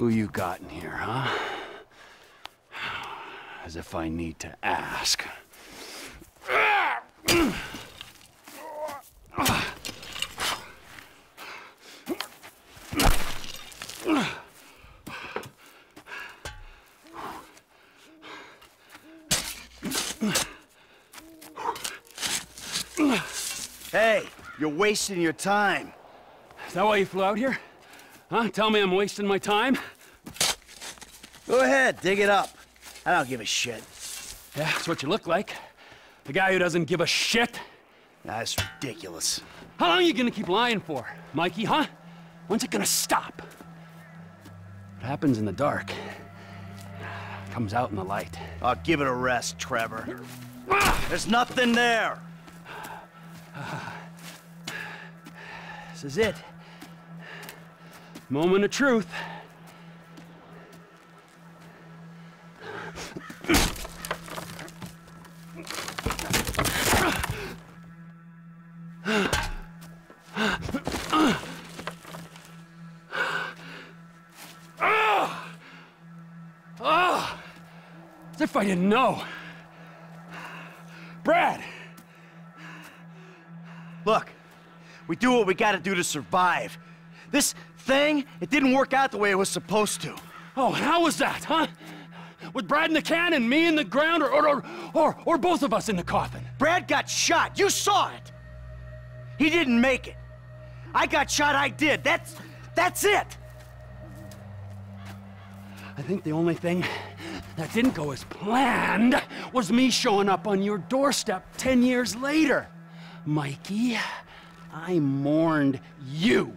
Who you got in here, huh? As if I need to ask. Hey, you're wasting your time. Is that why you flew out here? Huh? Tell me I'm wasting my time? Go ahead, dig it up. I don't give a shit. Yeah, that's what you look like. The guy who doesn't give a shit. That's ridiculous. How long are you gonna keep lying for, Mikey, huh? When's it gonna stop? What happens in the dark comes out in the light. I'll give it a rest, Trevor. Ah! There's nothing there. This is it. Moment of truth. As if I didn't know. Brad! Look, we do what we gotta do to survive. This thing, it didn't work out the way it was supposed to. Oh, and how was that, huh? With Brad in the can and me in the ground, or, or, or, or both of us in the coffin? Brad got shot. You saw it. He didn't make it. I got shot. I did. That's that's it. I think the only thing that didn't go as planned was me showing up on your doorstep 10 years later. Mikey, I mourned you.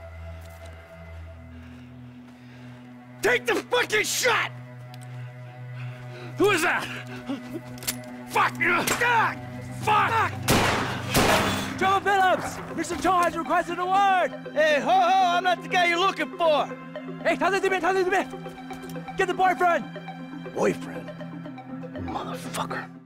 Take the fucking shot! Who is that? Fuck! God! Fuck! Joe Phillips! Mr. Cho has requested a word! Hey, ho ho! I'm not the guy you're looking for! Hey, tell it to me, tell it to me! Get the boyfriend! Boyfriend? Motherfucker.